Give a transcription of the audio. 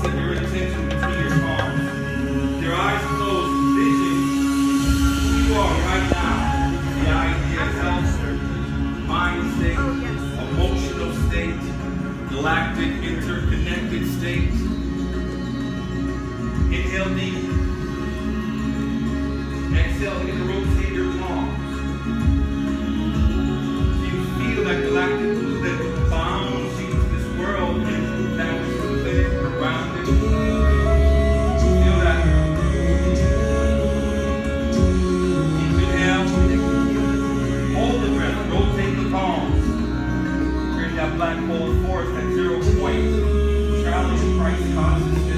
Set your attention between your palms. Your eyes closed, vision who you are right now. The idea mind state, emotional state, galactic interconnected. Inhale deep. Exhale, get the rotator. black hole force at zero point, which rallies Christ's consciousness.